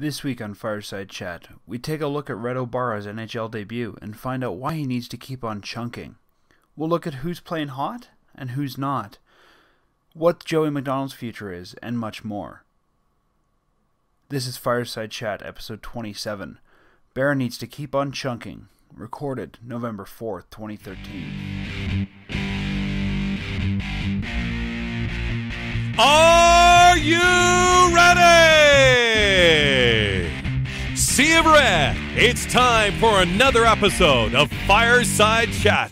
This week on Fireside Chat, we take a look at Reto Berra's NHL debut and find out why he needs to keep on chunking. We'll look at who's playing hot and who's not, what Joey MacDonald's future is, and much more. This is Fireside Chat, episode 27. Berra needs to keep on chunking. Recorded November 4th, 2013. Are you ready? Sea of Red, it's time for another episode of Fireside Chat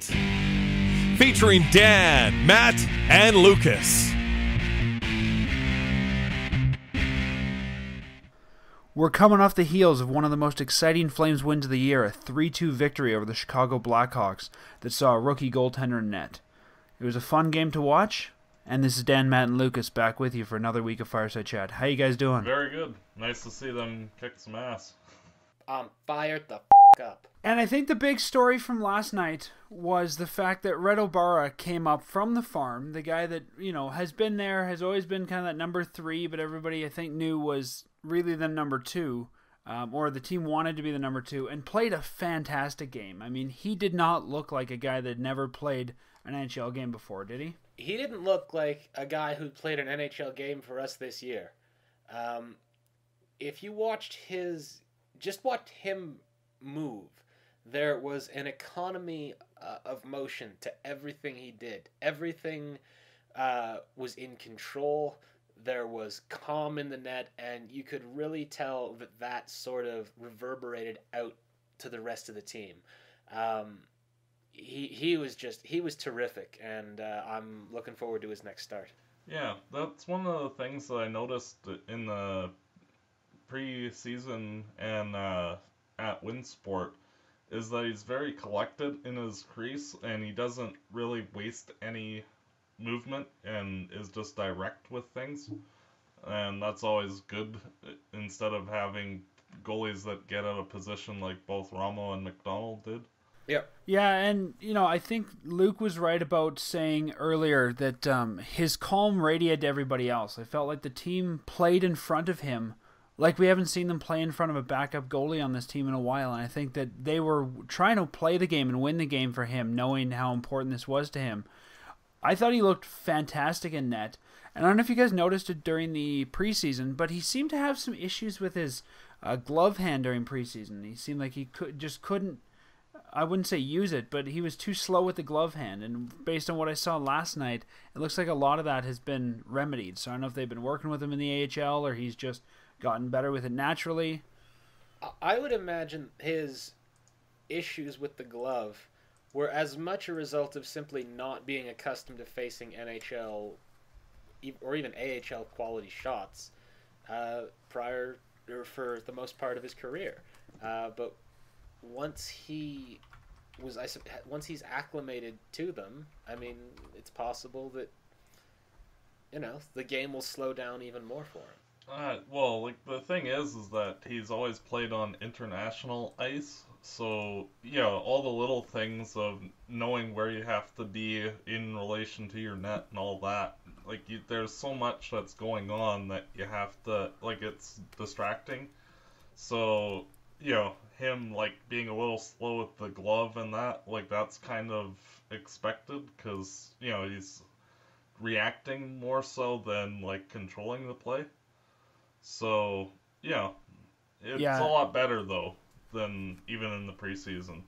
featuring Dan, Matt, and Lucas. We're coming off the heels of one of the most exciting Flames wins of the year, a 3 2 victory over the Chicago Blackhawks that saw a rookie goaltender net. It was a fun game to watch, and this is Dan, Matt, and Lucas back with you for another week of Fireside Chat. How you guys doing? Very good. Nice to see them kick some ass. I'm fired the f- up. And I think the big story from last night was the fact that Reto Berra came up from the farm, the guy that, you know, has been there, has always been kind of that number three, but everybody I think knew was really the number two, um, or the team wanted to be the number two, and played a fantastic game. I mean, he did not look like a guy that never played an NHL game before, did he? He didn't look like a guy who played an NHL game for us this year. Um, if you watched his, just watched him move, there was an economy uh, of motion to everything he did. Everything uh, was in control. There was calm in the net, and you could really tell that that sort of reverberated out to the rest of the team. Um, he he was just he was terrific, and uh, I'm looking forward to his next start. Yeah, that's one of the things that I noticed in the pre-season and uh, at Winsport is that he's very collected in his crease and he doesn't really waste any movement and is just direct with things. And that's always good instead of having goalies that get out of position like both Ramo and McDonald did. Yep. Yeah, and you know, I think Luke was right about saying earlier that um, his calm radiated to everybody else. I felt like the team played in front of him like we haven't seen them play in front of a backup goalie on this team in a while. And I think that they were trying to play the game and win the game for him, knowing how important this was to him. I thought he looked fantastic in net. And I don't know if you guys noticed it during the preseason, but he seemed to have some issues with his uh, glove hand during preseason. He seemed like he could just couldn't. I wouldn't say use it, but he was too slow with the glove hand. And based on what I saw last night, it looks like a lot of that has been remedied. So I don't know if they've been working with him in the AHL or he's just gotten better with it naturally. I would imagine his issues with the glove were as much a result of simply not being accustomed to facing NHL or even AHL quality shots uh, prior or for the most part of his career. Uh, but once he was, I once he's acclimated to them, I mean, it's possible that you know the game will slow down even more for him. Uh, well, like the thing is, is that he's always played on international ice, so yeah, all the little things of knowing where you have to be in relation to your net and all that. Like, you, there's so much that's going on that you have to like it's distracting. So you know, him like being a little slow with the glove and that, like that's kind of expected because you know he's reacting more so than like controlling the play. So yeah, it's Yeah. a lot better though than even in the preseason.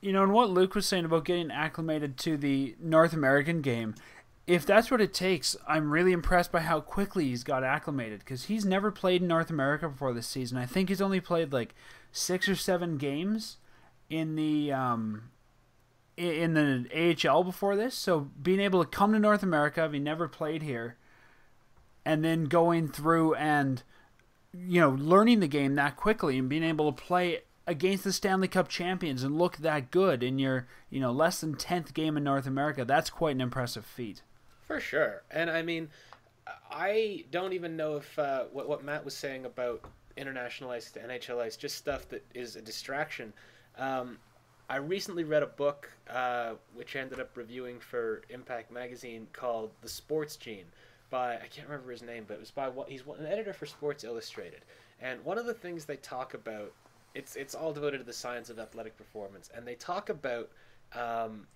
You know, and what Luke was saying about getting acclimated to the North American game, if that's what it takes, I'm really impressed by how quickly he's got acclimated because he's never played in North America before this season. I think he's only played like six or seven games in the um, in the AHL before this. So being able to come to North America, he never played here, and then going through and you know learning the game that quickly and being able to play against the Stanley Cup champions and look that good in your you know less than 10th game in North America that's quite an impressive feat. For sure, and I mean, I don't even know if uh, what what Matt was saying about international ice to NHL ice, just stuff that is a distraction. Um, I recently read a book uh, which ended up reviewing for Impact Magazine called The Sports Gene, by I can't remember his name, but it was by what he's an editor for Sports Illustrated. And one of the things they talk about, it's it's all devoted to the science of athletic performance, and they talk about, um,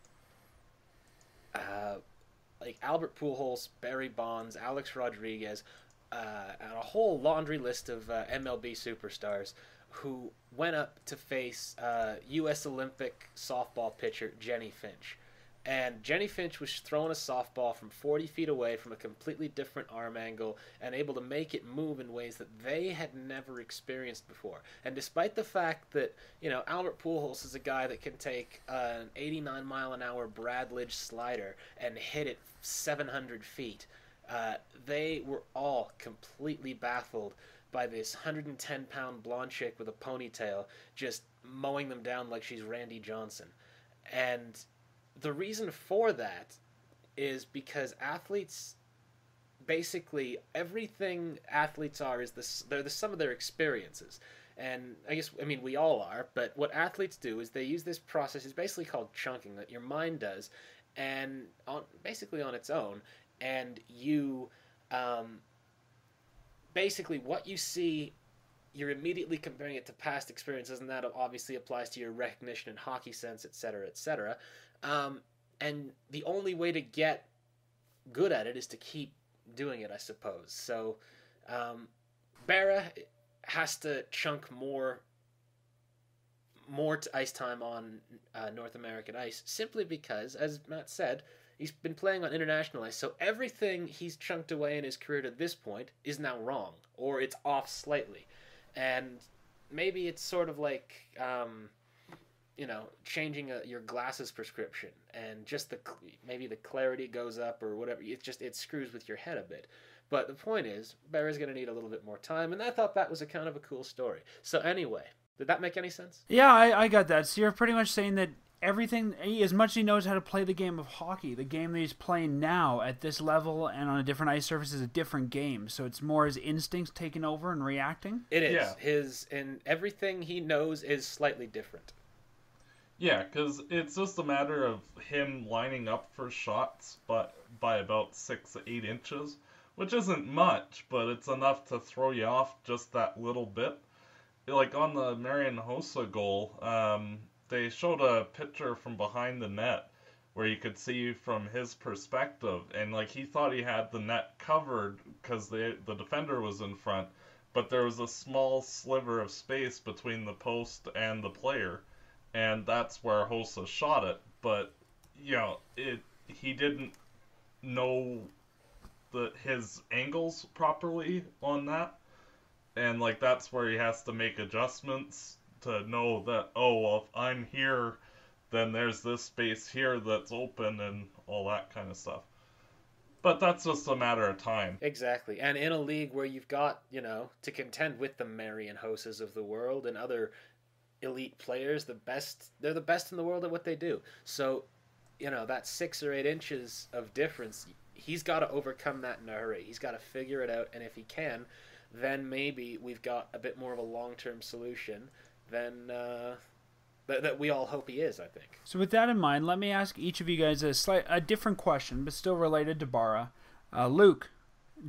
uh, like Albert Pujols, Barry Bonds, Alex Rodriguez, uh, and a whole laundry list of uh, MLB superstars who went up to face uh, U.S. Olympic softball pitcher Jennie Finch. And Jennie Finch was throwing a softball from 40 feet away from a completely different arm angle and able to make it move in ways that they had never experienced before. And despite the fact that, you know, Albert Pujols is a guy that can take an 89 mile an hour Brad Lidge slider and hit it 700 feet, uh, they were all completely baffled by this 110 pound blonde chick with a ponytail just mowing them down like she's Randy Johnson. And the reason for that is because athletes basically everything athletes are is the they're the sum of their experiences. And i guess i mean we all are but what athletes do is they use this process it's basically called chunking that your mind does and on basically on its own and you um, basically what you see you're immediately comparing it to past experiences and that obviously applies to your recognition and hockey sense etc etc um, and the only way to get good at it is to keep doing it, I suppose. So, um, Berra has to chunk more more ice time on uh, North American ice simply because, as Matt said, he's been playing on international ice. So everything he's chunked away in his career to this point is now wrong or it's off slightly, and maybe it's sort of like. Um, you know, changing a, your glasses prescription and just the maybe the clarity goes up or whatever. It just it screws with your head a bit. But the point is, Berra's going to need a little bit more time, and I thought that was a kind of a cool story. So anyway, did that make any sense? Yeah, I, I got that. So you're pretty much saying that everything, as much as he knows how to play the game of hockey, the game that he's playing now at this level and on a different ice surface is a different game. So it's more his instincts taking over and reacting. It is yeah. his, and everything he knows is slightly different. Yeah, because it's just a matter of him lining up for shots, but by about six eight inches, which isn't much, but it's enough to throw you off just that little bit. Like on the Marian Hossa goal, um, they showed a picture from behind the net where you could see from his perspective, and like he thought he had the net covered because the the defender was in front, but there was a small sliver of space between the post and the player and that's where Hossa shot it. But you know, it he didn't know the his angles properly on that, and like that's where he has to make adjustments to know that oh well if I'm here, then there's this space here that's open and all that kind of stuff. But that's just a matter of time. Exactly. And in a league where you've got, you know, to contend with the Marian Hossas of the world and other elite players, the best. They're the best in the world at what they do. So, you know, that six or eight inches of difference, he's got to overcome that in a hurry. He's got to figure it out, and if he can, then maybe we've got a bit more of a long-term solution than uh, that, that we all hope he is. I think. So, with that in mind, let me ask each of you guys a slight, a different question, but still related to Berra. Uh, Luke,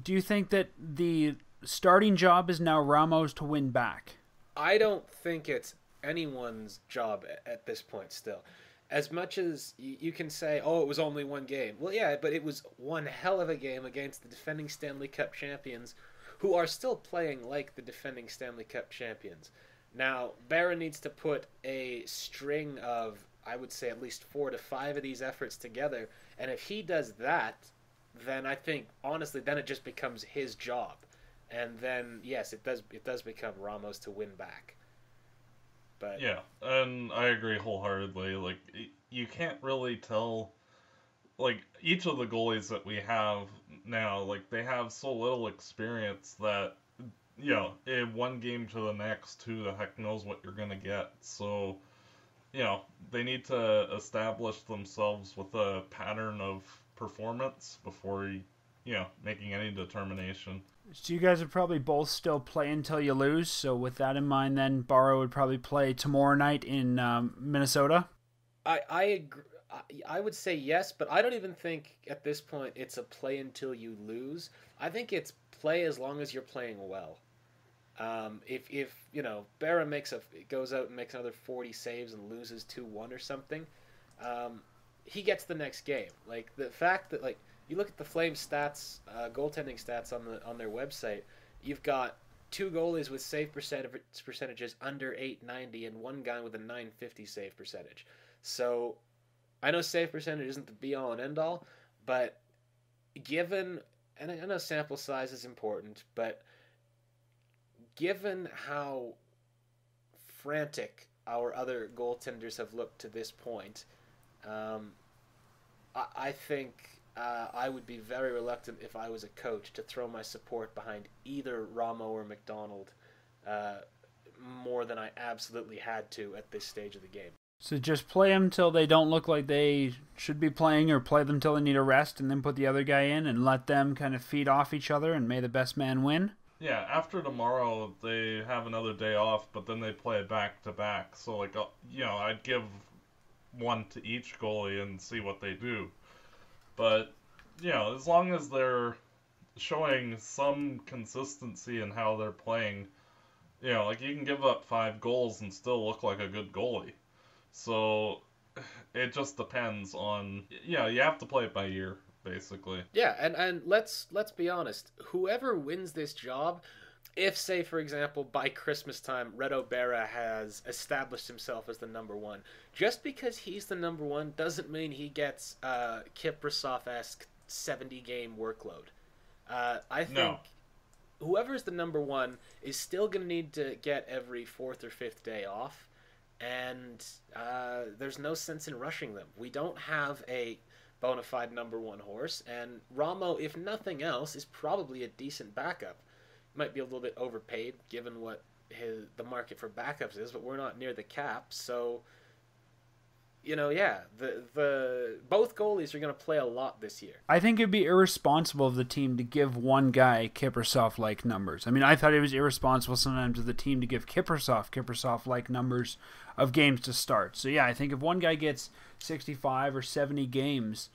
do you think that the starting job is now Ramos to win back? I don't think it's anyone's job at this point still. As much as you can say, oh, it was only one game. Well, yeah, but it was one hell of a game against the defending Stanley Cup champions who are still playing like the defending Stanley Cup champions. Now, Barron needs to put a string of, I would say, at least four to five of these efforts together. And if he does that, then I think, honestly, then it just becomes his job. And then, yes, it does it does become Ramos to win back. But yeah, and I agree wholeheartedly. Like you can't really tell. Like each of the goalies that we have now, like they have so little experience that you know, in one game to the next, who the heck knows what you're gonna get. So, you know, they need to establish themselves with a pattern of performance before you know making any determination. So you guys would probably both still play until you lose. So with that in mind, then Berra would probably play tomorrow night in um, Minnesota. I I agree, I, would say yes, but I don't even think at this point it's a play until you lose. I think it's play as long as you're playing well. Um, if if you know Berra makes a goes out and makes another forty saves and loses two one or something, um, he gets the next game. Like the fact that like you look at the Flames stats, uh, goaltending stats on the on their website, you've got two goalies with save percentages under 890 and one guy with a 950 save percentage. So I know save percentage isn't the be all and end all, but given and I know sample size is important, but given how frantic our other goaltenders have looked to this point, um, I, I think uh, I would be very reluctant if I was a coach to throw my support behind either Ramo or McDonald uh, more than I absolutely had to at this stage of the game. So just play them till they don't look like they should be playing, or play them till they need a rest, and then put the other guy in and let them kind of feed off each other, and may the best man win. Yeah, after tomorrow they have another day off, but then they play back to back. So like, uh, you know, I'd give one to each goalie and see what they do. But you know, as long as they're showing some consistency in how they're playing, you know, like you can give up five goals and still look like a good goalie. So it just depends on you know, you have to play it by ear basically. Yeah, and and let's let's be honest, whoever wins this job if say for example by christmas time reto berra has established himself as the number one just because he's the number one doesn't mean he gets uh kiprusoff-esque 70 game workload. Uh, i think No. is the number one is still going to need to get every fourth or fifth day off and uh, there's no sense in rushing them. We don't have a bona fide number one horse and ramo if nothing else is probably a decent backup might be a little bit overpaid given what his the market for backups is, but we're not near the cap, so you know, yeah, the the both goalies are going to play a lot this year. I think it'd be irresponsible of the team to give one guy Kiprusoff like numbers. I mean, I thought it was irresponsible sometimes of the team to give Kiprusoff Kiprusoff like numbers of games to start. So yeah, I think if one guy gets 65 or 70 games,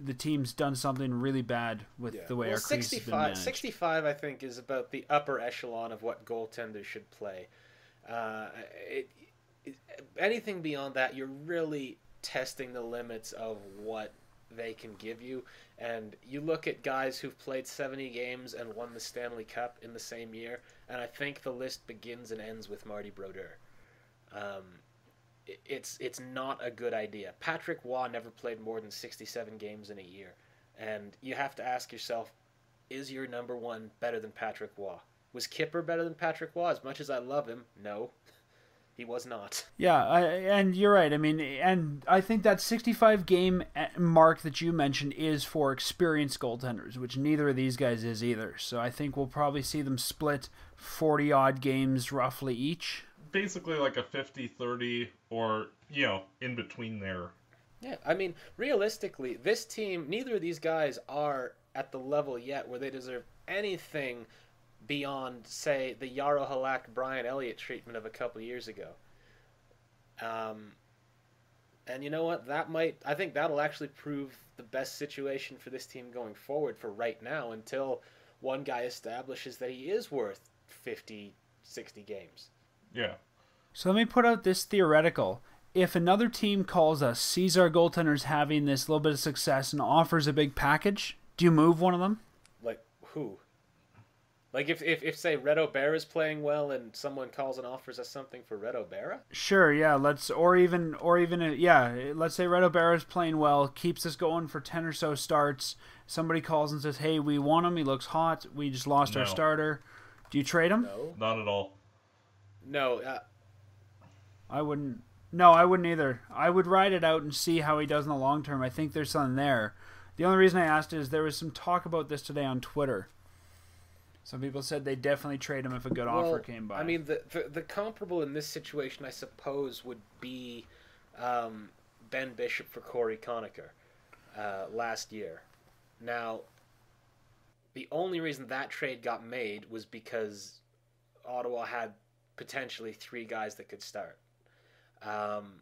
the team's done something really bad with the way well, our crease has been 65, managed. 65, I think, is about the upper echelon of what goaltenders should play. Uh, it, it, anything beyond that, you're really testing the limits of what they can give you. And you look at guys who've played 70 games and won the Stanley Cup in the same year, and I think the list begins and ends with Marty Brodeur. Um, it- it's it's not a good idea. Patrick Roy never played more than 67 games in a year. And you have to ask yourself, is your number one better than Patrick Roy? Was Kipper better than Patrick Roy? As much as I love him, no. He was not. Yeah, I, and you're right. I mean, and I think that 65 game eh, mark that you mentioned is for experienced goaltenders, which neither of these guys is either. So I think we'll probably see them split 40 odd games roughly each. Basically like a 50-30 or, you know, in between there. Yeah, I mean, realistically, this team, neither of these guys are at the level yet where they deserve anything beyond, say, the Jaro Halak Brian Elliott treatment of a couple years ago. Um, and you know what? That might, I think that'll actually prove the best situation for this team going forward for right now until one guy establishes that he is worth 50, 60 games. Yeah. So let me put out this theoretical. If another team calls us, sees our goaltenders having this little bit of success, and offers a big package, do you move one of them? Like, who? Like, if, if, if say, Reto Berra is playing well and someone calls and offers us something for Reto Berra? Sure, yeah. Let's or even or even uh, yeah. Let's say Red is playing well, keeps us going for ten or so starts. Somebody calls and says, "Hey, we want him. He looks hot. We just lost our starter. Do you trade him?" No. Not at all. No, uh, I wouldn't. No, I wouldn't either. I would ride it out and see how he does in the long term. I think there's something there. The only reason I asked is there was some talk about this today on Twitter. Some people said they definitely trade him if a good offer came by. I mean, the, the the comparable in this situation, I suppose, would be um, Ben Bishop for Cory Conacher uh, last year. Now, the only reason that trade got made was because Ottawa had potentially three guys that could start. Um,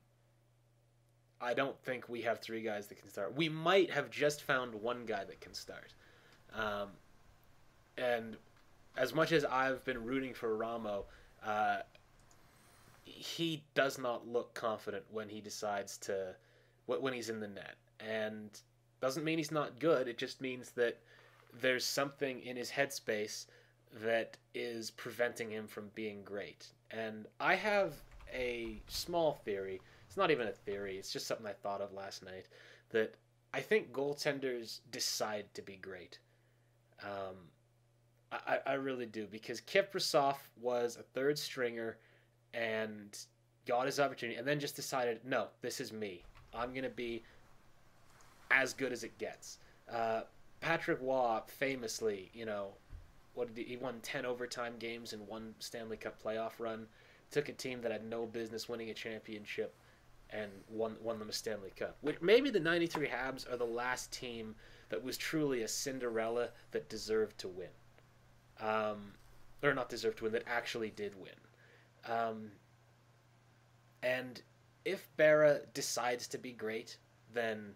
I don't think we have three guys that can start. We might have just found one guy that can start. Um, and as much as I've been rooting for Ramo, uh, he does not look confident when he decides to when he's in the net, and doesn't mean he's not good. It just means that there's something in his headspace that is preventing him from being great. And I have a small theory. It's not even a theory. It's just something I thought of last night that I think goaltenders decide to be great. Um, I, I really do because Kiprusoff was a third stringer and got his opportunity and then just decided, no, this is me. I'm going to be as good as it gets. Uh, Patrick Roy famously, you know, what he, he won 10 overtime games in one Stanley Cup playoff run. Took a team that had no business winning a championship and won won them a Stanley Cup. Which maybe the 93 Habs are the last team that was truly a Cinderella that deserved to win. Um, or not deserved to win, that actually did win. Um, and if Berra decides to be great, then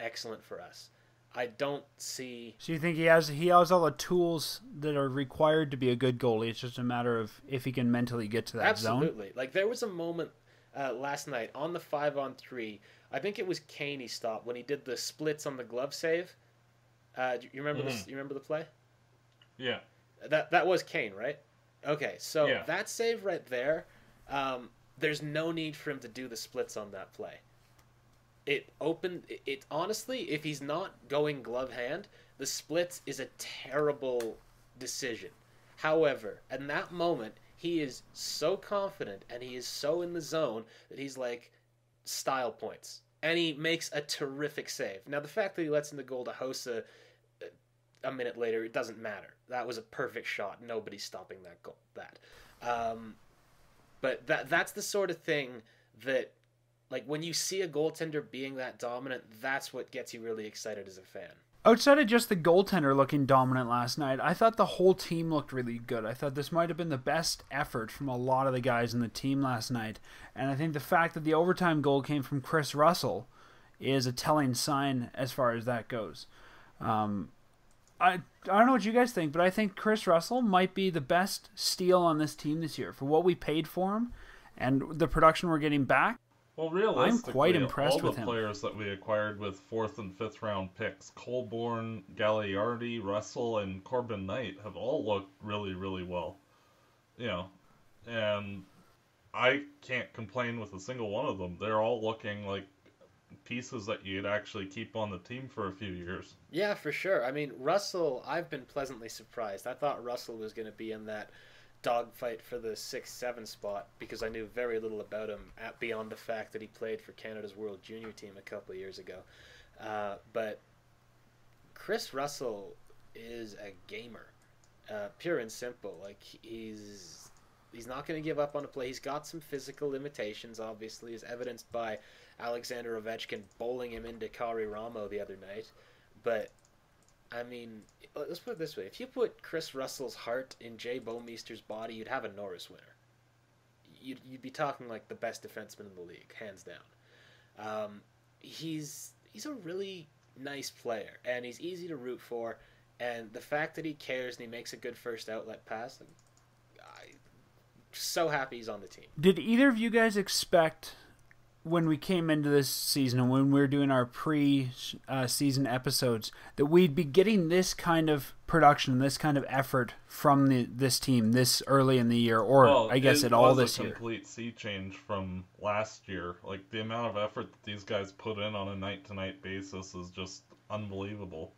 excellent for us. I don't see. So you think he has he has all the tools that are required to be a good goalie? It's just a matter of if he can mentally get to that Absolutely. zone. Absolutely. Like there was a moment uh, last night on the five on three. I think it was Kane he stopped when he did the splits on the glove save. Uh, you remember mm-hmm. this? You remember the play? Yeah. That that was Kane, right? Okay, so yeah. that save right there. Um, there's no need for him to do the splits on that play it opened it, it, honestly if he's not going glove hand the splits is a terrible decision. However in that moment he is so confident and he is so in the zone that he's like style points. And he makes a terrific save. Now the fact that he lets in the goal to hossa uh, a minute later it doesn't matter. That was a perfect shot. Nobody's stopping that goal that. Um, but that that's the sort of thing that like when you see a goaltender being that dominant, that's what gets you really excited as a fan. Outside of just the goaltender looking dominant last night, I thought the whole team looked really good. I thought this might have been the best effort from a lot of the guys in the team last night. And I think the fact that the overtime goal came from Chris Russell is a telling sign as far as that goes. Um, I, I don't know what you guys think, but I think Chris Russell might be the best steal on this team this year for what we paid for him and the production we're getting back. Well, realistically, I'm quite impressed all with the him. players that we acquired with fourth and fifth round picks, Colborne, Gagliardi, Russell, and Corbin Knight, have all looked really, really well. You know, and I can't complain with a single one of them. They're all looking like pieces that you'd actually keep on the team for a few years. Yeah, for sure. I mean, Russell, I've been pleasantly surprised. I thought Russell was going to be in that dogfight for the six seven spot because I knew very little about him at, beyond the fact that he played for Canada's World Junior team a couple years ago. Uh, but Chris Russell is a gamer, uh, pure and simple. Like he's he's not going to give up on a play. He's got some physical limitations, obviously, as evidenced by Alexander Ovechkin bowling him into Karri Ramo the other night. But I mean, let's put it this way: if you put Chris Russell's heart in Jay Bouwmeester's body, you'd have a Norris winner. You'd, you'd be talking like the best defenseman in the league, hands down. Um, he's he's a really nice player, and he's easy to root for. And the fact that he cares and he makes a good first outlet pass, I'm so happy he's on the team. Did either of you guys expect when we came into this season and when we were doing our pre-season uh, episodes that we'd be getting this kind of production, this kind of effort from the this team this early in the year, or well, I guess at all this year. Complete sea change from last year. Like the amount of effort that these guys put in on a night-to-night basis is just unbelievable.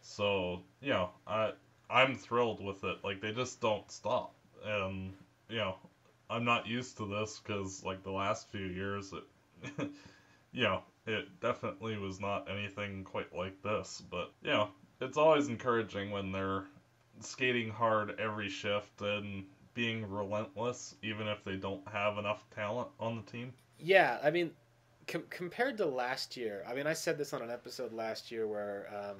So you know, I I'm thrilled with it. Like they just don't stop, and you know, I'm not used to this because like the last few years it you know, it definitely was not anything quite like this. But, you know, it's always encouraging when they're skating hard every shift and being relentless, even if they don't have enough talent on the team. Yeah, I mean, com- compared to last year, I mean, I said this on an episode last year where, um,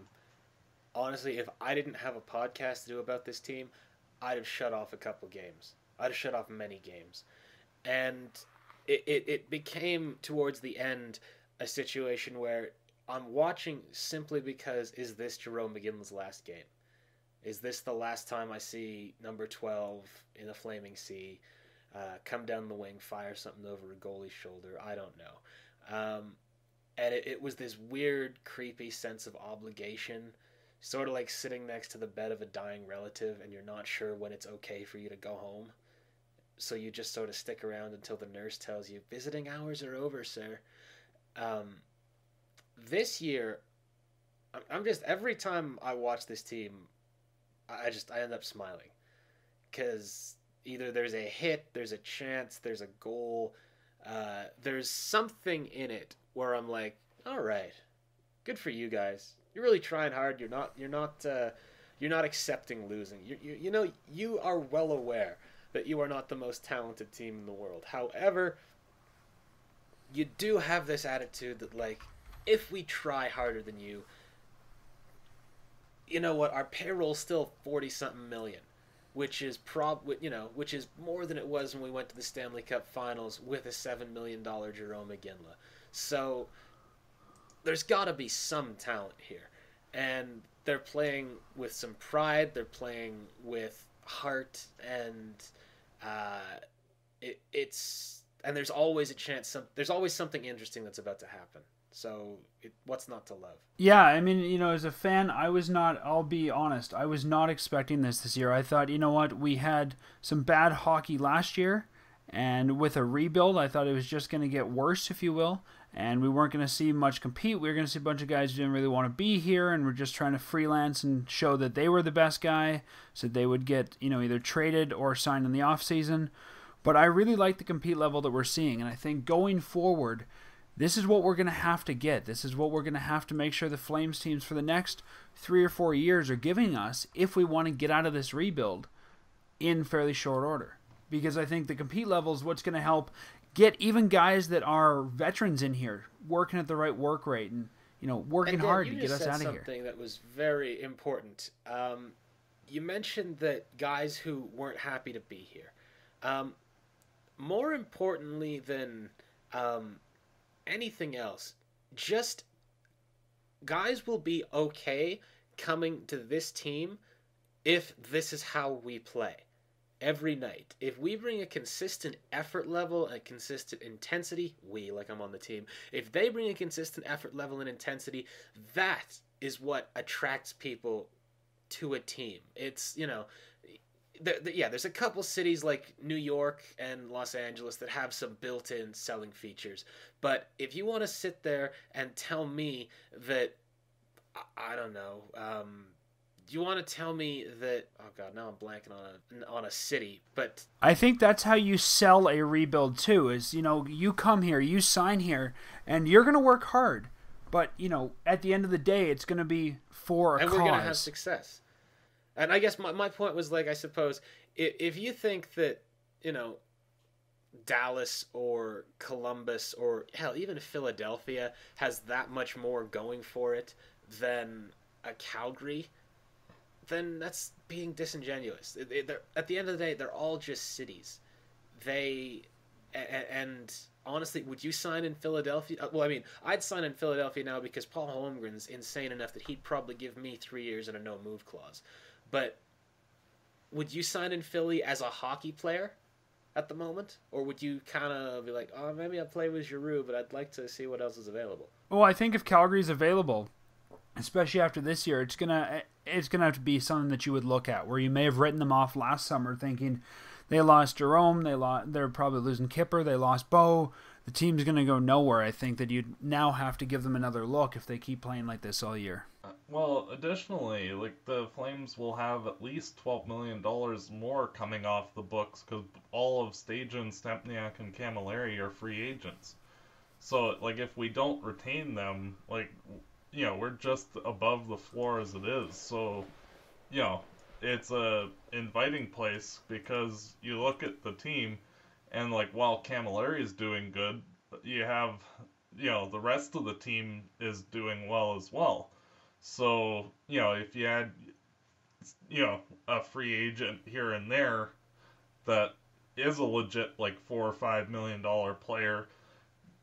honestly, if I didn't have a podcast to do about this team, I'd have shut off a couple games. I'd have shut off many games. And it, it, it became towards the end a situation where I'm watching simply because is this Jarome Iginla's last game? Is this the last time I see number 12 in a flaming sea uh, come down the wing, fire something over a goalie's shoulder? I don't know. Um, and it, it was this weird, creepy sense of obligation, sort of like sitting next to the bed of a dying relative and you're not sure when it's okay for you to go home. So you just sort of stick around until the nurse tells you, visiting hours are over, sir. Um, this year, I'm just, every time I watch this team, I just, I end up smiling. Because either there's a hit, there's a chance, there's a goal, uh, there's something in it where I'm like, all right, good for you guys. You're really trying hard. You're not. You're not. Uh, you're not accepting losing. You, you, you know, you are well aware that you are not the most talented team in the world. However, you do have this attitude that, like, if we try harder than you, you know what? Our payroll's still forty something million, which is prob, you know, which is more than it was when we went to the Stanley Cup Finals with a seven million dollar Jarome Iginla. So there's got to be some talent here. And they're playing with some pride, they're playing with heart, and uh, it, it's and there's always a chance. Some there's always something interesting that's about to happen. So it, what's not to love? Yeah, I mean, you know, as a fan, I was not. I'll be honest. I was not expecting this this year. I thought, you know what, we had some bad hockey last year, and with a rebuild, I thought it was just going to get worse, if you will and we weren't going to see much compete. We were going to see a bunch of guys who didn't really want to be here and were just trying to freelance and show that they were the best guy, so they would get you know either traded or signed in the off season. But I really like the compete level that we're seeing, and I think going forward, this is what we're going to have to get. This is what we're going to have to make sure the Flames teams for the next three or four years are giving us if we want to get out of this rebuild in fairly short order because I think the compete level is what's going to help get even guys that are veterans in here working at the right work rate and you know working Dan, hard to get us out of here. Something that was very important. Um, you mentioned that guys who weren't happy to be here. Um, more importantly than um, anything else, just guys will be okay coming to this team if this is how we play every night. If we bring a consistent effort level and consistent intensity, we, like I'm on the team, if they bring a consistent effort level and intensity, that is what attracts people to a team. It's, you know, the, the, yeah, there's a couple cities like New York and Los Angeles that have some built in selling features. But if you want to sit there and tell me that, I, I don't know, um, you want to tell me that? Oh God, now I'm blanking on a on a city. But I think that's how you sell a rebuild too. Is you know you come here, you sign here, and you're gonna work hard. But you know, at the end of the day, it's gonna be for a and cause. we're gonna have success. And I guess my my point was like, I suppose if, if you think that you know Dallas or Columbus or hell even Philadelphia has that much more going for it than a Calgary then that's being disingenuous. at the end of the day, they're all just cities. They and honestly, would you sign in Philadelphia? Uh, well, I mean, I'd sign in Philadelphia now because Paul Holmgren's insane enough that he'd probably give me three years and a no move clause. But would you sign in Philly as a hockey player at the moment, or would you kind of be like, oh, maybe I'll play with Giroux, but I'd like to see what else is available? Well, I think if Calgary's available, especially after this year, it's gonna it's gonna have to be something that you would look at where you may have written them off last summer, thinking they lost Jarome, they lost, they're probably losing Kipper, they lost Bo. The team's gonna go nowhere. I think that you'd now have to give them another look if they keep playing like this all year. Uh, well, additionally, like the Flames will have at least twelve million dollars more coming off the books because all of Stajan, Stempniak, and Cammalleri are free agents. So, like, if we don't retain them, like you know, we're just above the floor as it is. So, you know, it's a inviting place because you look at the team and like while Cammalleri is doing good, you have you know, the rest of the team is doing well as well. So, you know, if you had you know, a free agent here and there that is a legit like four or five million dollar player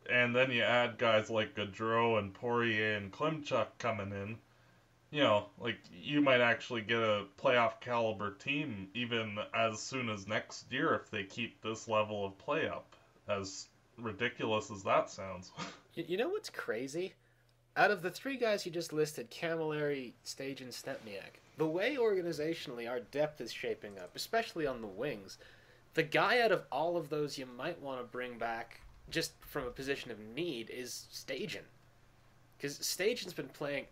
and then you add guys like Gaudreau and Poirier and Klimchuk coming in, you know, like you might actually get a playoff caliber team even as soon as next year if they keep this level of play up. As ridiculous as that sounds. You, know what's crazy? Out of the three guys you just listed, Cammalleri, Stage, and Stempniak, the way organizationally our depth is shaping up, especially on the wings, the guy out of all of those you might want to bring back just from a position of need is Stajan. Because Stajan's been playing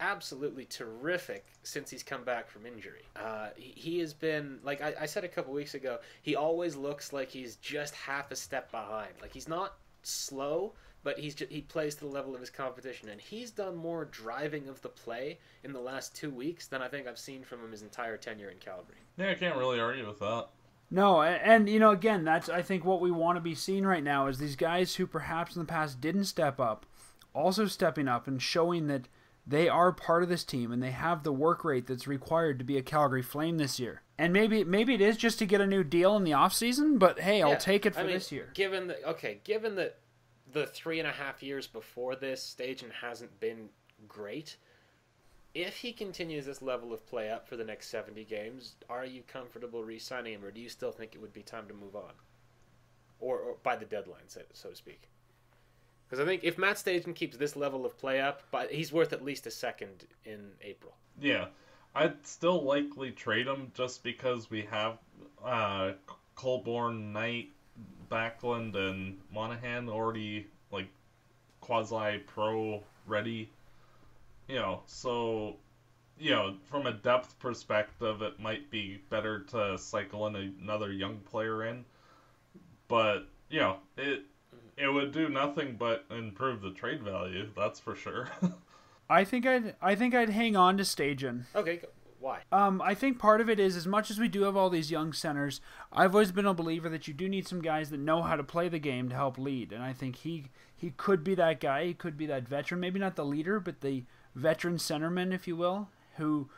absolutely terrific since he's come back from injury. Uh, he, he has been, like I, I said a couple weeks ago, he always looks like he's just half a step behind. Like he's not slow, but he's just, he plays to the level of his competition, and he's done more driving of the play in the last two weeks than I think I've seen from him his entire tenure in Calgary. yeah, I can't really argue with that. No, and you know, again, that's I think what we want to be seeing right now is these guys who perhaps in the past didn't step up, also stepping up and showing that they are part of this team and they have the work rate that's required to be a Calgary Flame this year. And maybe maybe it is just to get a new deal in the offseason, but hey, I'll take it for I mean, this year. Given that, okay, given that the three and a half years before this, Stajan hasn't been great. If he continues this level of play up for the next 70 games, are you comfortable re signing him, or do you still think it would be time to move on? Or, or by the deadline, so, so to speak? Because I think if Matt Stajan keeps this level of play up, but he's worth at least a second in April. Yeah, I'd still likely trade him just because we have uh, Colborne, Knight, Backlund, and Monahan already like quasi pro ready. You know, so you know, from a depth perspective, it might be better to cycle in another young player in. But you know, it it would do nothing but improve the trade value. That's for sure. I think I'd I think I'd hang on to Stajan. Okay, why? Um, I think part of it is as much as we do have all these young centers, I've always been a believer that you do need some guys that know how to play the game to help lead, and I think he he could be that guy. He could be that veteran, maybe not the leader, but the veteran centerman, if you will, who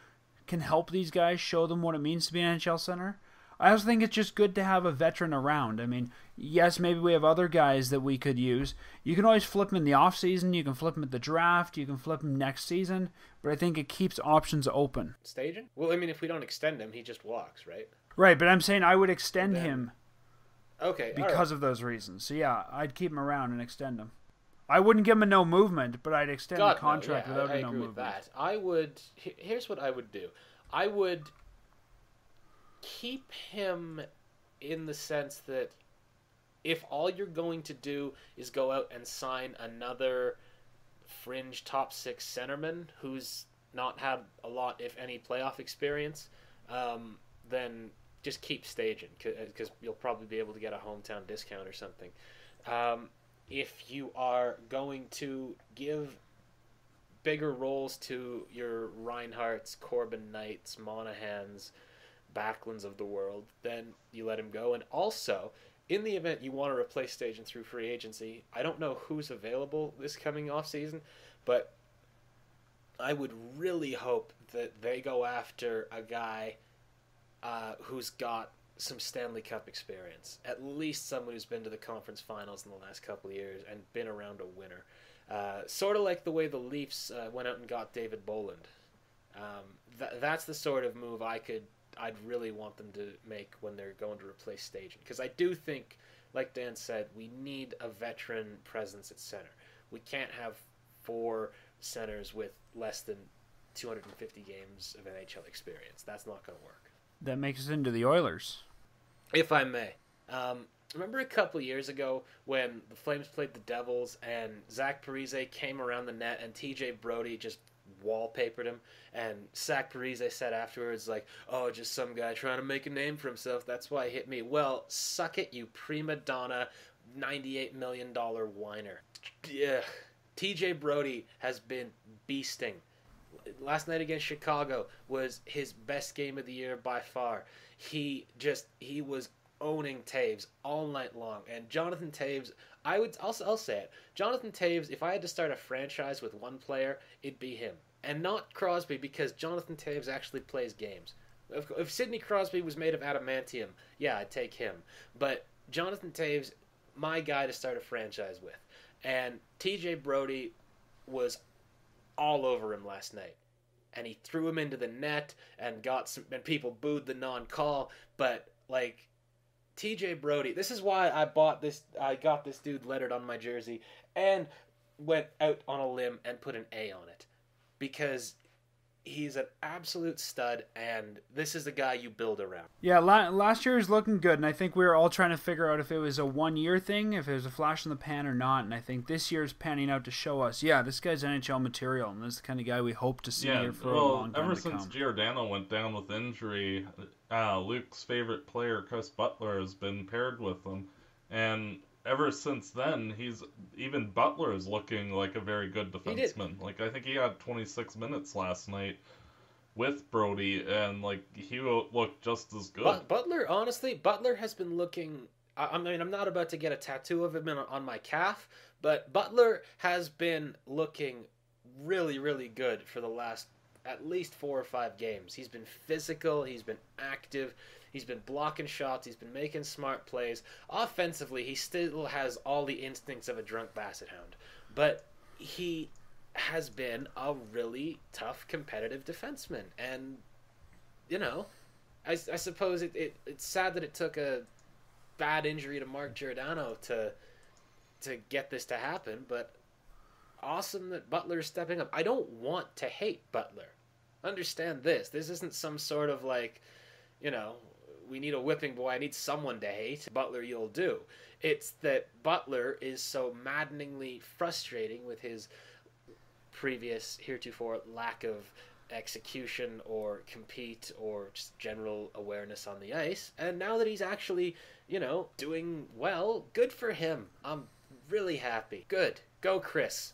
can help these guys show them what it means to be an NHL center. I also think it's just good to have a veteran around. I mean, yes, maybe we have other guys that we could use. You can always flip them in the offseason, you can flip them at the draft, you can flip them next season, but I think it keeps options open. Stajan? Well, I mean, if we don't extend him, he just walks, right? Right, but I'm saying I would extend him Okay, all right. because of those reasons. So yeah, I'd keep him around and extend him. I wouldn't give him a no movement, but I'd extend God, the contract no, yeah, without I, I a no agree movement. with that. I would. Here's what I would do. I would keep him in the sense that if all you're going to do is go out and sign another fringe top six centerman who's not had a lot, if any, playoff experience, um, then just keep Stajan because you'll probably be able to get a hometown discount or something. Um, if you are going to give bigger roles to your Reinharts, Corbin Knights, Monahans, Backlunds of the world, then you let him go. And also, in the event you want to replace Stajan through free agency, I don't know who's available this coming off season, but I would really hope that they go after a guy uh, who's got some Stanley Cup experience. At least someone who's been to the conference finals in the last couple of years and been around a winner. Uh, sort of like the way the Leafs uh, went out and got David Bolland. Um, th- that's the sort of move I could, I'd really want them to make when they're going to replace Stajan. Because I do think, like Dan said, we need a veteran presence at center. We can't have four centers with less than 250 games of NHL experience. That's not going to work That makes us into the Oilers. If I may. Um, remember a couple years ago when the Flames played the Devils and Zach Parise came around the net and TJ Brodie just wallpapered him and Zach Parise said afterwards like, "Oh, just some guy trying to make a name for himself. That's why he hit me." Well, suck it, you prima donna, ninety-eight million dollar whiner. Yeah, TJ Brodie has been beasting last night against Chicago was his best game of the year by far. He just he was owning Toews all night long, and Jonathan Toews. I would also I'll say it. Jonathan Toews. If I had to start a franchise with one player, it'd be him, and not Crosby because Jonathan Toews actually plays games. If, if Sidney Crosby was made of adamantium, yeah, I'd take him. But Jonathan Toews my guy to start a franchise with. And TJ Brodie was all over him last night. And he threw him into the net and got some and people booed the non-call, but like TJ Brodie, this is why I bought this I got this dude lettered on my jersey and went out on a limb and put an A on it. Because he's an absolute stud, and this is the guy you build around. Yeah, la- last year is looking good, and I think we were all trying to figure out if it was a one year thing, if it was a flash in the pan or not. And I think this year's panning out to show us, yeah, this guy's NHL material, and this is the kind of guy we hope to see yeah, here for well, a long time ever to since come. Giordano went down with injury, uh, Luke's favorite player, Chris Butler, has been paired with him, and ever since then, he's even Butler is looking like a very good defenseman. Like I think he had 26 minutes last night with Brodie, and like he lo- looked just as good. But Butler, honestly, Butler has been looking. I, I mean, I'm not about to get a tattoo of him on, on my calf, but Butler has been looking really, really good for the last at least four or five games. He's been physical. He's been active. He's been blocking shots. He's been making smart plays. Offensively, he still has all the instincts of a drunk basset hound, but he has been a really tough competitive defenseman and you know I, I suppose it, it, it's sad that it took a bad injury to Mark Giordano to to get this to happen, but awesome that Butler is stepping up. I don't want to hate Butler. Understand this. This isn't some sort of like, you know, we need a whipping boy. I need someone to hate. Butler, you'll do. It's that Butler is so maddeningly frustrating with his previous heretofore lack of execution or compete or just general awareness on the ice. And now that he's actually, you know, doing well, good for him. I'm really happy. Good. Go, Chris.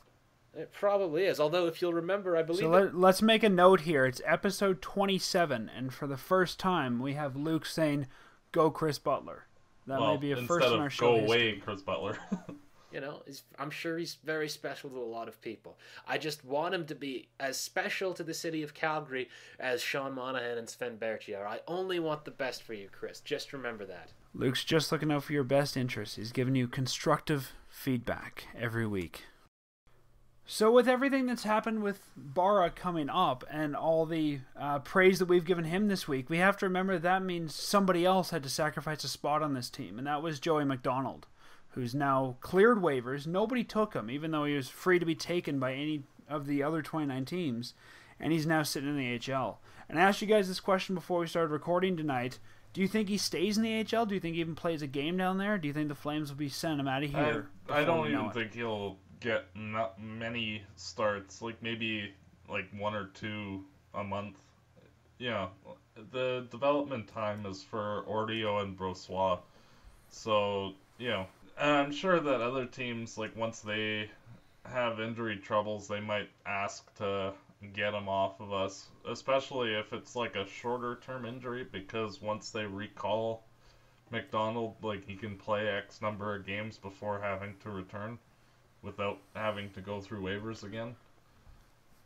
It probably is. Although, if you'll remember, I believe So that- let, let's make a note here. It's episode 27, and for the first time, we have Luke saying, "Go, Chris Butler." That well, may be a first of in our show. go history. away, Chris Butler. you know, he's, I'm sure he's very special to a lot of people. I just want him to be as special to the city of Calgary as Sean Monahan and Sven Baertschi are. I only want the best for you, Chris. Just remember that. Luke's just looking out for your best interests. He's giving you constructive feedback every week. So, with everything that's happened with Berra coming up and all the uh, praise that we've given him this week, we have to remember that means somebody else had to sacrifice a spot on this team, and that was Joey McDonald, who's now cleared waivers. Nobody took him, even though he was free to be taken by any of the other 29 teams, and he's now sitting in the AHL. And I asked you guys this question before we started recording tonight. Do you think he stays in the AHL? Do you think he even plays a game down there? Do you think the Flames will be sending him out of here? I before don't even think he'll get not many starts. Like maybe like one or two a month. Yeah, the development time is for Ortio and Brossoit. So you know, I'm sure that other teams like once they have injury troubles, they might ask to get him off of us, especially if it's like a shorter term injury because once they recall McDonald, like he can play X number of games before having to return without having to go through waivers again.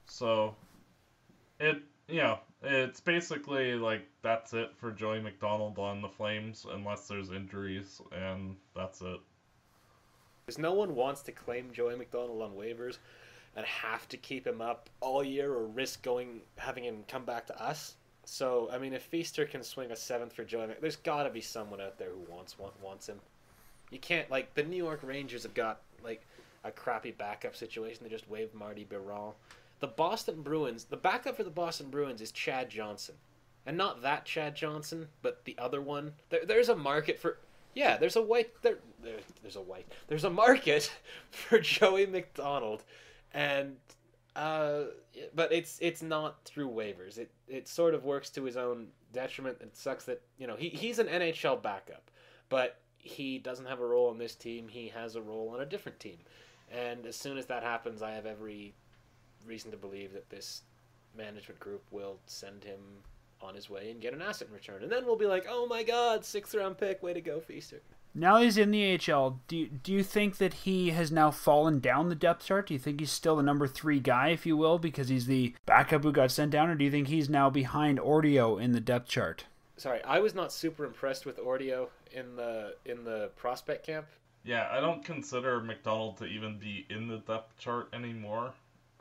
So it you know, it's basically like that's it for Joey McDonald on the Flames unless there's injuries and that's it. Because no one wants to claim Joey McDonald on waivers and have to keep him up all year or risk going having him come back to us. So I mean, if Feaster can swing a seventh for Joey, there's got to be someone out there who wants want, wants him. You can't like the New York Rangers have got like a crappy backup situation. They just waived Marty Biron. The Boston Bruins, the backup for the Boston Bruins is Chad Johnson, and not that Chad Johnson, but the other one. There, there's a market for yeah, there's a white there, there there's a white. There's a market for Joey McDonald and uh but it's it's not through waivers. It it sort of works to his own detriment. It sucks that, you know, he he's an NHL backup, but he doesn't have a role on this team. He has a role on a different team. And as soon as that happens, I have every reason to believe that this management group will send him on his way and get an asset in return. And then we'll be like, "Oh my god, sixth round pick, way to go, Feaster." Now he's in the AHL. Do you, do you think that he has now fallen down the depth chart? Do you think he's still the number three guy, if you will, because he's the backup who got sent down, or do you think he's now behind Ortio in the depth chart? Sorry, I was not super impressed with Ortio in the in the prospect camp. Yeah, I don't consider McDonald to even be in the depth chart anymore,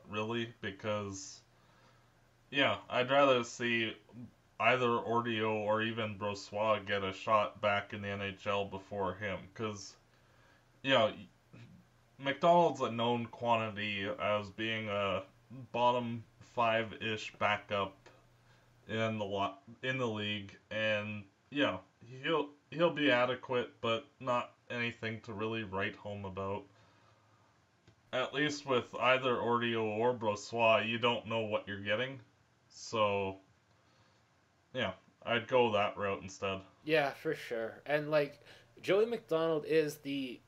really, because yeah, I'd rather see either Ortio or even Brossoit get a shot back in the NHL before him, because you know McDonald's a known quantity as being a bottom five ish backup in the lot in the league, and yeah, he'll he'll be adequate, but not anything to really write home about. At least with either Ortio or Brossoit, you don't know what you're getting, so yeah, I'd go that route instead. Yeah, for sure. And like Joey McDonald is the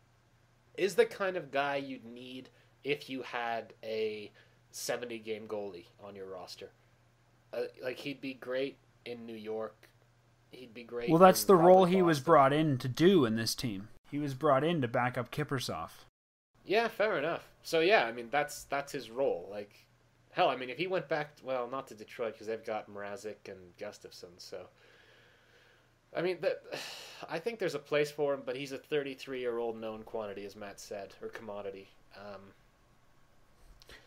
is the kind of guy you'd need if you had a 70 game goalie on your roster. Uh, like he'd be great in New York. He'd be great. Well, that's in the probably role he was brought in to do in this team. He was brought in to back up Kiprusoff. Yeah, fair enough. So yeah, I mean that's that's his role. Like hell, I mean if he went back, well, not to Detroit because they've got Mrazek and Gustavsson. So I mean, that I think there's a place for him, but he's a 33 year old known quantity, as Matt said, or commodity. Um,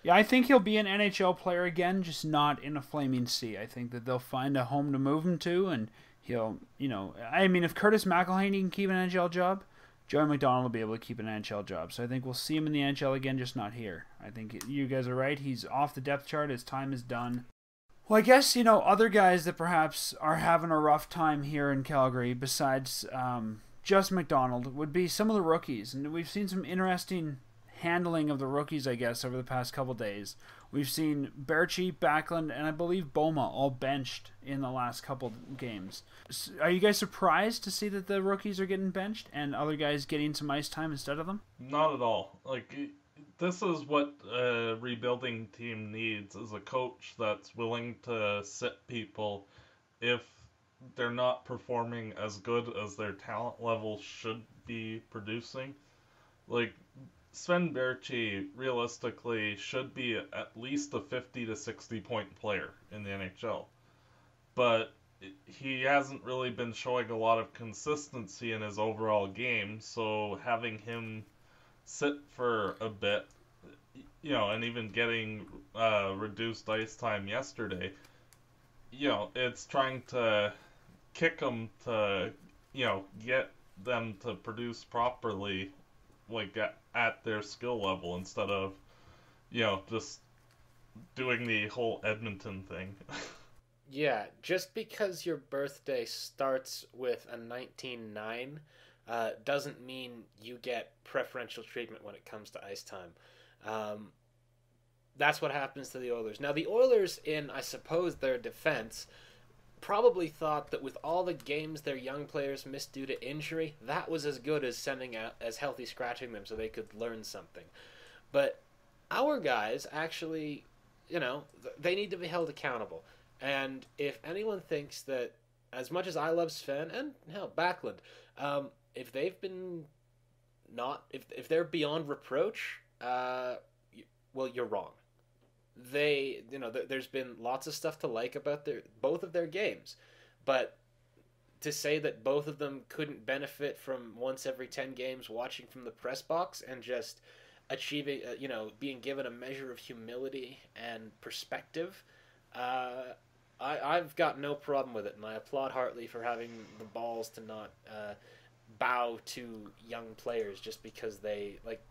Yeah, I think he'll be an NHL player again, just not in a flaming sea. I think that they'll find a home to move him to, and he'll, you know, I mean, if Curtis McElhinney can keep an NHL job, Joey McDonald will be able to keep an NHL job. So I think we'll see him in the NHL again, just not here. I think you guys are right. He's off the depth chart. His time is done. Well, I guess, you know, other guys that perhaps are having a rough time here in Calgary, besides um, just McDonald, would be some of the rookies. And we've seen some interesting handling of the rookies, I guess, over the past couple days. We've seen Baertschi, Backlund, and I believe Bouma all benched in the last couple games. Are you guys surprised to see that the rookies are getting benched and other guys getting some ice time instead of them? Not at all. Like this is what a rebuilding team needs is a coach that's willing to sit people if they're not performing as good as their talent level should be producing. Like Sven Baertschi realistically should be at least a 50 to 60 point player in the NHL. But he hasn't really been showing a lot of consistency in his overall game, so having him sit for a bit, you know, and even getting uh, reduced ice time yesterday, you know, it's trying to kick him to, you know, get them to produce properly, like at, at their skill level instead of, you know, just doing the whole Edmonton thing. yeah, just because your birthday starts with a 19.9 uh, doesn't mean you get preferential treatment when it comes to ice time. Um, that's what happens to the Oilers. Now, the Oilers, in I suppose their defense, probably thought that with all the games their young players missed due to injury, that was as good as sending out as healthy scratching them so they could learn something. But our guys actually, you know, they need to be held accountable. And if anyone thinks that, as much as I love Sven and hell Backlund, um, if they've been not if if they're beyond reproach, uh, y- well, you're wrong. They, you know, th- there's been lots of stuff to like about their both of their games, but to say that both of them couldn't benefit from once every 10 games watching from the press box and just achieving uh, you know being given a measure of humility and perspective uh, I, I've got no problem with it. And I applaud Hartley for having the balls to not uh, bow to young players just because they like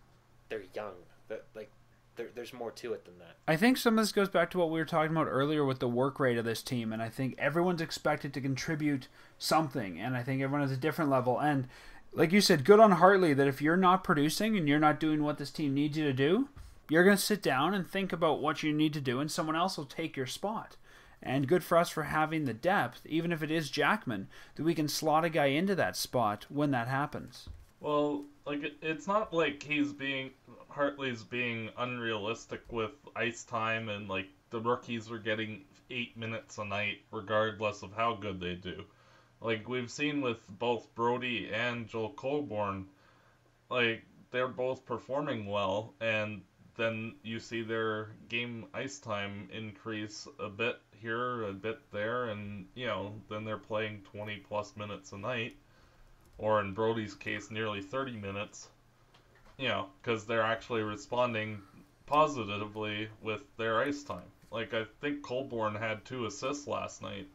they're young. That like there, there's more to it than that I think some of this goes back to what we were talking about earlier with the work rate of this team, and I think everyone's expected to contribute something, and I think everyone has a different level. And like you said, good on Hartley that if you're not producing and you're not doing what this team needs you to do, you're going to sit down and think about what you need to do, and someone else will take your spot. And good for us for having the depth, even if it is Jackman, that we can slot a guy into that spot when that happens. Well, like it's not like he's being Hartley's being unrealistic with ice time and like the rookies are getting eight minutes a night regardless of how good they do. Like we've seen with both Brodie and Joel Colborne, like they're both performing well and then you see their game ice time increase a bit here, a bit there, and you know, then they're playing 20 plus minutes a night or in Brodie's case, nearly 30 minutes. You know, because they're actually responding positively with their ice time. Like I think Colborne had two assists last night.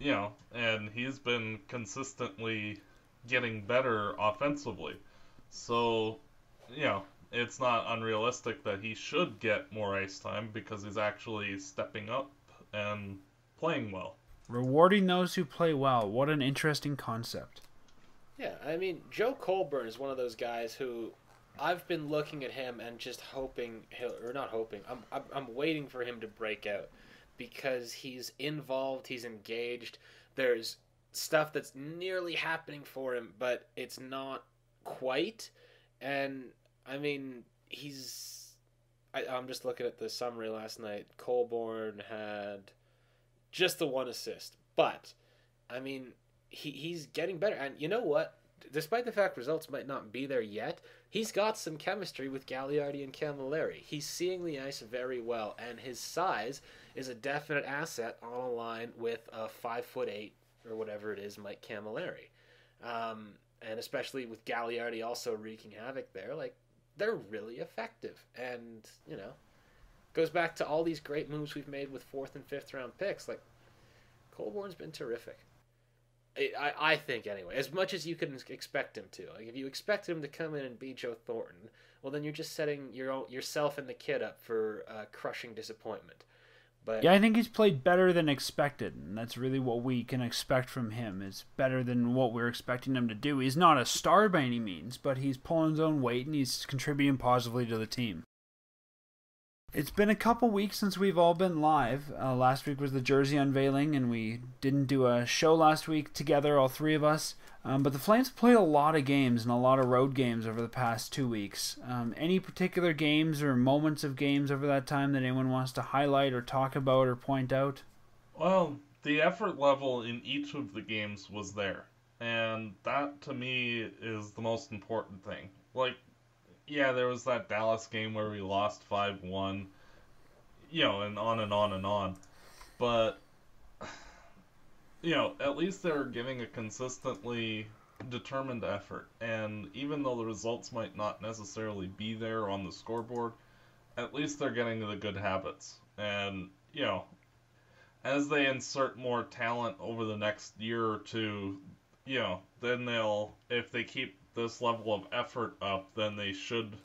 You know, and he's been consistently getting better offensively. So, you know, it's not unrealistic that he should get more ice time because he's actually stepping up and playing well. Rewarding those who play well. What an interesting concept. Yeah, I mean, Joe Colborne is one of those guys who I've been looking at him and just hoping he'll, or not hoping, I'm, I'm, I'm waiting for him to break out because he's involved, he's engaged. There's stuff that's nearly happening for him, but it's not quite. And I mean, he's. I, I'm just looking at the summary last night. Colborne had just the one assist, but I mean, he he's getting better. And you know what? Despite the fact results might not be there yet, he's got some chemistry with Galiardi and Cammalleri. He's seeing the ice very well, and his size is a definite asset on a line with a five foot eight or whatever it is, Mike Cammalleri. Um, and especially with Galiardi also wreaking havoc there, like they're really effective. And you know, goes back to all these great moves we've made with fourth and fifth round picks. Like Colborne's been terrific. I, I think anyway, as much as you can expect him to. Like if you expect him to come in and be Joe Thornton, well then you're just setting your own, yourself and the kid up for uh, crushing disappointment. But yeah, I think he's played better than expected, and that's really what we can expect from him. Is better than what we're expecting him to do. He's not a star by any means, but he's pulling his own weight and he's contributing positively to the team. It's been a couple weeks since we've all been live. Uh, last week was the jersey unveiling, and we didn't do a show last week together, all three of us. Um, but the Flames played a lot of games and a lot of road games over the past two weeks. Um, any particular games or moments of games over that time that anyone wants to highlight or talk about or point out? Well, the effort level in each of the games was there. And that to me is the most important thing. Like, yeah, there was that Dallas game where we lost 5 1, you know, and on and on and on. But, you know, at least they're giving a consistently determined effort. And even though the results might not necessarily be there on the scoreboard, at least they're getting the good habits. And, you know, as they insert more talent over the next year or two, you know, then they'll, if they keep this level of effort up, then they should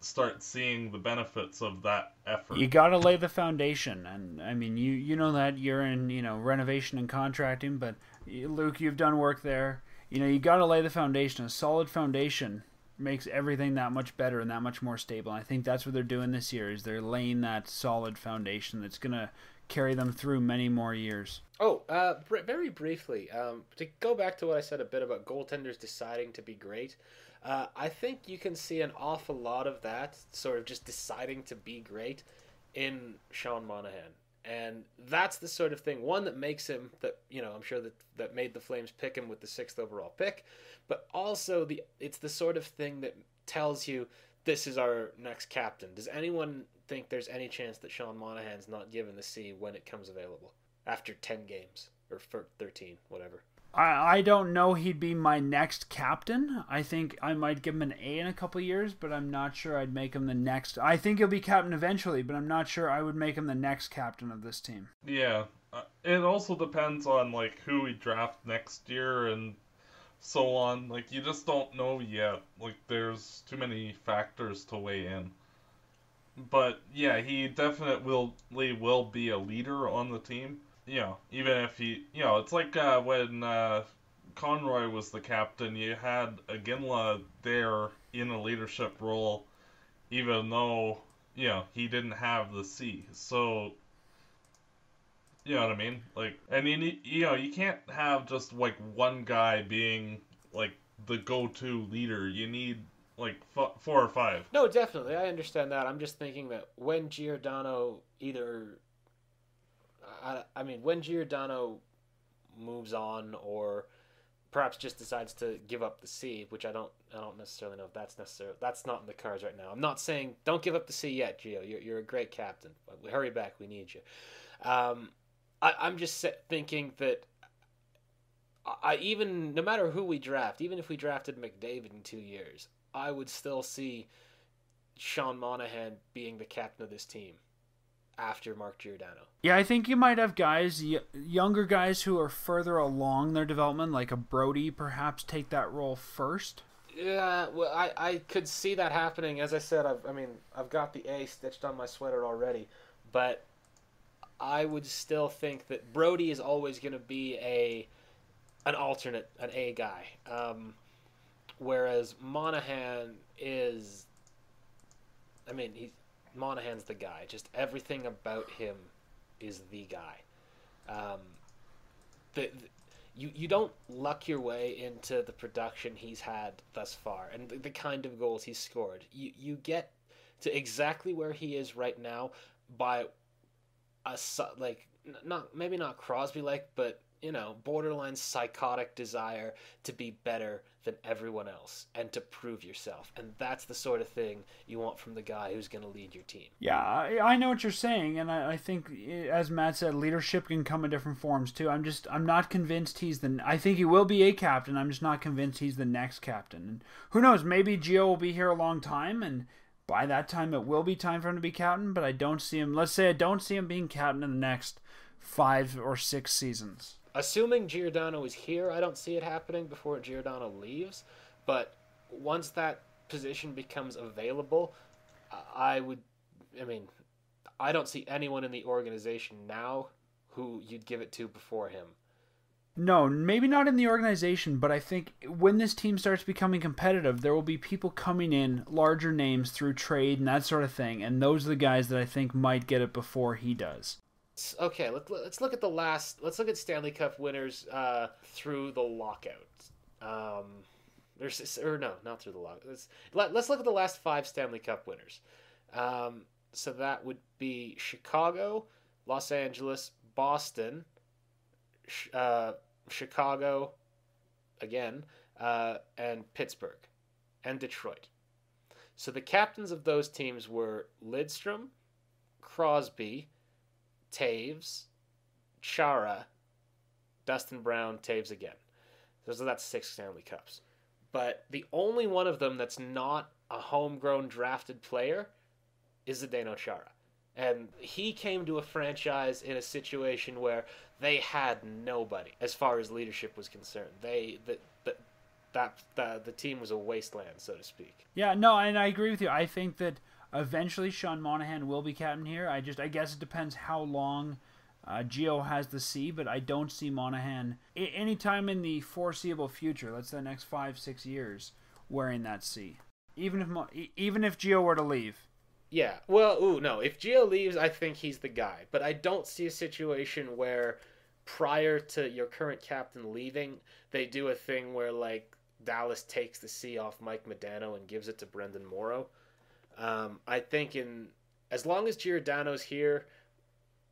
start seeing the benefits of that effort. You got to lay the foundation, and I mean, you you know that you're in you know renovation and contracting, but Luke, you've done work there. You know, you got to lay the foundation. A solid foundation makes everything that much better and that much more stable. And I think that's what they're doing this year. Is they're laying that solid foundation that's gonna carry them through many more years. Oh, uh, very briefly, um, to go back to what I said a bit about goaltenders deciding to be great, uh, I think you can see an awful lot of that sort of just deciding to be great in Sean Monahan. And that's the sort of thing, one that makes him that you know I'm sure that that made the Flames pick him with the sixth overall pick, but also the it's the sort of thing that tells you this is our next captain. Does anyone think there's any chance that Sean Monahan's not given the C when it comes available after 10 games or 13, whatever? I, I don't know he'd be my next captain. I think I might give him an A in a couple years, but I'm not sure I'd make him the next. I think he'll be captain eventually, but I'm not sure I would make him the next captain of this team. Yeah. Uh, it also depends on like who we draft next year and so on. Like you just don't know yet. Like there's too many factors to weigh in. But yeah, he definitely will be a leader on the team. You know, even if he, you know, it's like uh, when uh, Conroy was the captain, you had Iginla there in a leadership role, even though you know he didn't have the C. So you know what I mean? Like, and you need, you know, you can't have just like one guy being like the go-to leader. You need like f- four or five. No, definitely, I understand that. I'm just thinking that when Giordano either, I, I mean, when Giordano moves on or perhaps just decides to give up the C, which I don't, I don't necessarily know if that's necessarily that's not in the cards right now. I'm not saying don't give up the C yet, Gio. You're, you're a great captain. Hurry back, we need you. Um, I, I'm just thinking that I even no matter who we draft, even if we drafted McDavid in two years, I would still see Sean Monahan being the captain of this team after Mark Giordano. Yeah, I think you might have guys, y- younger guys who are further along their development, like a Brodie, perhaps take that role first. Yeah, well, I, I could see that happening. As I said, I've, I mean, I've got the A stitched on my sweater already, but I would still think that Brodie is always going to be a an alternate, an A guy, um, whereas Monahan is. I mean, he's Monahan's the guy. Just everything about him is the guy. Um, the, the you you don't luck your way into the production he's had thus far and the, the kind of goals he's scored. You you get to exactly where he is right now by a like not maybe not Crosby like, but you know, borderline psychotic desire to be better than everyone else and to prove yourself. And that's the sort of thing you want from the guy who's going to lead your team. Yeah, I, I know what you're saying, and I, I, think, eh, as Matt said, leadership can come in different forms too. I'm just, I'm not convinced he's the. I think he will be a captain. I'm just not convinced he's the next captain. And who knows? Maybe Gio will be here a long time, and by that time it will be time for him to be captain. But I don't see him. Let's say I don't see him being captain in the next five or six seasons assuming Giordano is here, I don't see it happening before Giordano leaves. But once that position becomes available, I would. I mean, I don't see anyone in the organization now who you'd give it to before him. No, maybe not in the organization, but I think when this team starts becoming competitive, there will be people coming in, larger names through trade and that sort of thing, and those are the guys that I think might get it before he does okay, let, let's look at the last. Let's look at Stanley Cup winners uh, through the lockout. Um, there's or no, not through the lockout. Let's let, us look at the last five Stanley Cup winners. Um, so that would be Chicago, Los Angeles, Boston, uh, Chicago, again, uh, and Pittsburgh, and Detroit. So the captains of those teams were Lidstrom, Crosby, Toews, Chara, Dustin Brown, Toews again. So that's six Stanley Cups. But the only one of them that's not a homegrown drafted player is Zdeno Chara. And he came to a franchise in a situation where they had nobody as far as leadership was concerned. They the, the, that the, the team was a wasteland, so to speak. Yeah, no, and I agree with you. I think that Eventually, Sean Monahan will be captain here. I just, I guess it depends how long uh, has the C, but I don't see Monahan anytime in the foreseeable future. Let's say the next five, six years wearing that C. Even if even if Gio were to leave. Yeah. Well, ooh, no. If Gio leaves, I think he's the guy. But I don't see a situation where prior to your current captain leaving, they do a thing where like Dallas takes the C off Mike Modano and gives it to Brendan Morrow. Um, I think in as long as Giordano's here,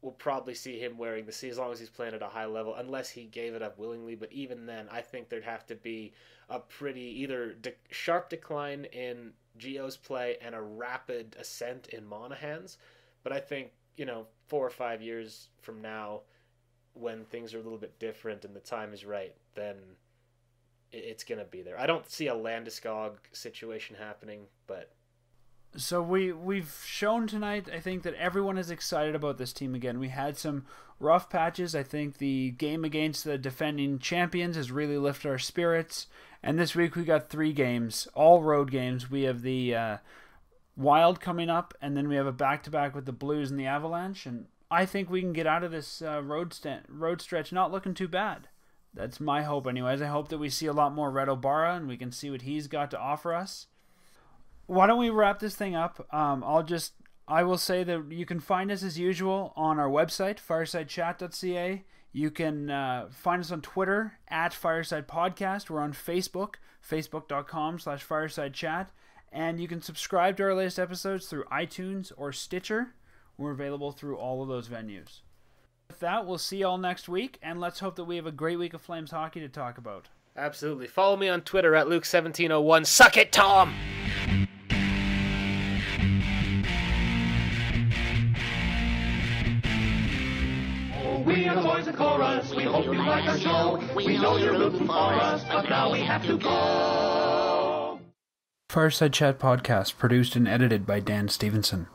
we'll probably see him wearing the C as long as he's playing at a high level, unless he gave it up willingly. But even then, I think there'd have to be a pretty either de- sharp decline in Gio's play and a rapid ascent in Monahan's. But I think you know four or five years from now, when things are a little bit different and the time is right, then it's going to be there. I don't see a Landeskog situation happening, but so we we've shown tonight I think that everyone is excited about this team again. We had some rough patches. I think the game against the defending champions has really lifted our spirits. And this week we got three games, all road games. We have the uh, Wild coming up, and then we have a back to back with the Blues and the Avalanche. And I think we can get out of this uh, road st- road stretch not looking too bad. That's my hope, anyways. I hope that we see a lot more Reto Berra and we can see what he's got to offer us why don't we wrap this thing up? Um, I'll just I will say that you can find us as usual on our website firesidechat.ca. You can uh, find us on Twitter at Fireside Podcast. We're on Facebook, facebook.com slash fireside chat. And you can subscribe to our latest episodes through iTunes or Stitcher. We're available through all of those venues. With that, we'll see you all next week, and let's hope that we have a great week of Flames hockey to talk about. Absolutely. Follow me on Twitter at Luke1701. Suck it, Tom! The boys of chorus. We hope you like our show. We know you're rooting for us, but now we have to go. Fireside Chat podcast produced and edited by Dan Stevenson.